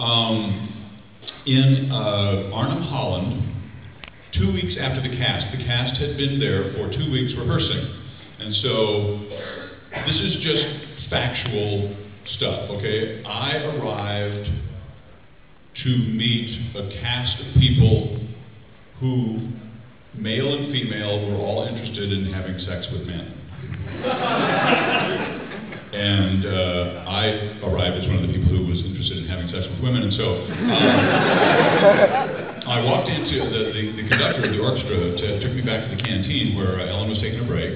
Um, in uh, Arnhem, Holland, two weeks after the cast, the cast had been there for two weeks rehearsing. And so this is just factual stuff, okay? I arrived to meet a cast of people who, male and female, were all interested in having sex with men. and uh, I arrived as one of the people who was interested in having sex with women, and so um, I walked into the, the, the conductor of the orchestra t- took me back to the canteen where uh, Ellen was taking a break,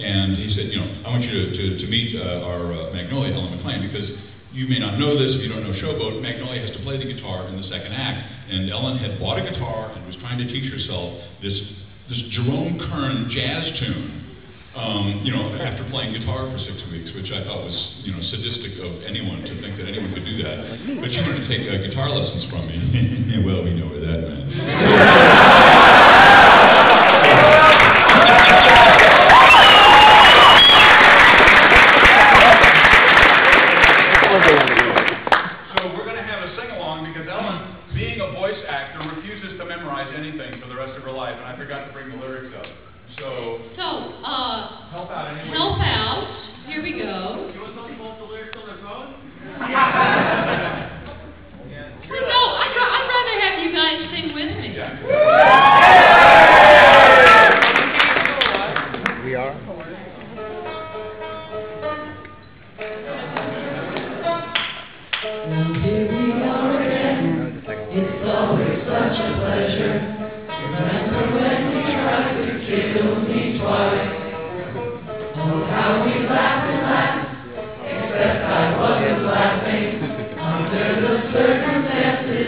and he said, you know, I want you to, to, to meet uh, our uh, Magnolia, Ellen McLain, because you may not know this if you don't know Showboat. Magnolia has to play the guitar in the second act, and Ellen had bought a guitar and was trying to teach herself this this Jerome Kern jazz tune. Um, you know, after playing guitar for six weeks, which I thought was, you know, sadistic of anyone to think that anyone could do that. But she wanted to take uh, guitar lessons from me. well, we know where that went. So we're going to have a sing-along because Ellen, being a voice actor, refuses to memorize anything for the rest of her life, and I forgot to bring the lyrics up. So So, uh, help out anyway. help out. Here we go.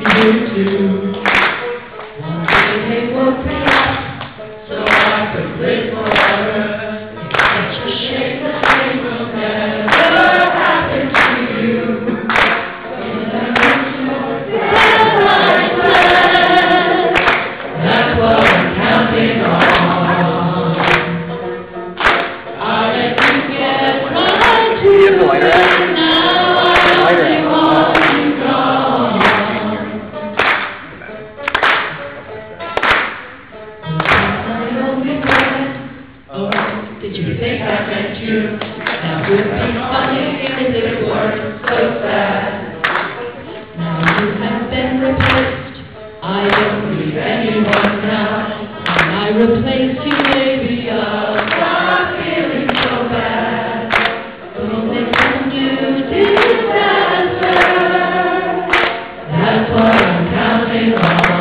you do. One day will so I live you Did you think I meant you? Now you've been falling in the world so fast. Now you have been replaced. I don't need anyone now. Can I replace you, maybe oh, I'll stop feeling so bad. Don't make them do disaster. That's what I'm counting on.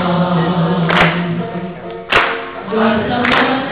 You're someone